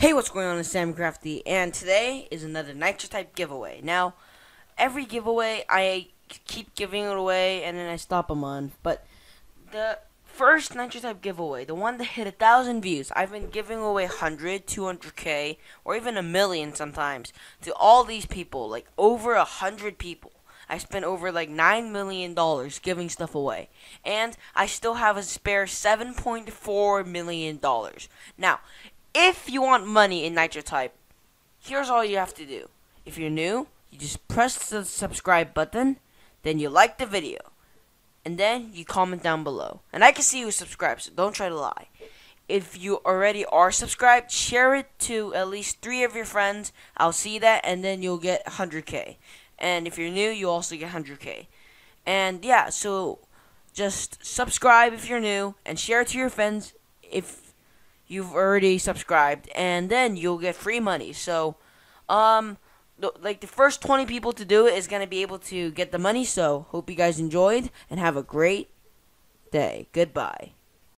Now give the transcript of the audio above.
Hey, what's going on? It's Sam Crafty, and today is another Nitro Type giveaway. Now, every giveaway I keep giving it away, and then I stop a month. But the first Nitro Type giveaway, the one that hit a thousand views, I've been giving away 100, 200k, or even a million sometimes to all these people, like over a hundred people. I spent over like $9 million giving stuff away. And I still have a spare $7.4 million. Now, if you want money in Nitro Type, here's all you have to do. If you're new, you just press the subscribe button, then you like the video, and then you comment down below. And I can see who subscribes, so don't try to lie. If you already are subscribed, share it to at least three of your friends. I'll see that, and then you'll get 100k. And if you're new, you also get 100k. And yeah, so just subscribe if you're new, and share it to your friends if you've already subscribed, and then you'll get free money. So, um, like the first 20 people to do it is going to be able to get the money. So, hope you guys enjoyed and have a great day. Goodbye.